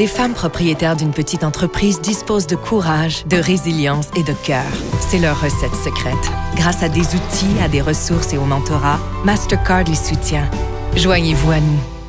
les femmes propriétaires d'une petite entreprise disposent de courage, de résilience et de cœur. C'est leur recette secrète. Grâce à des outils, à des ressources et au mentorat, Mastercard les soutient. Joignez-vous à nous.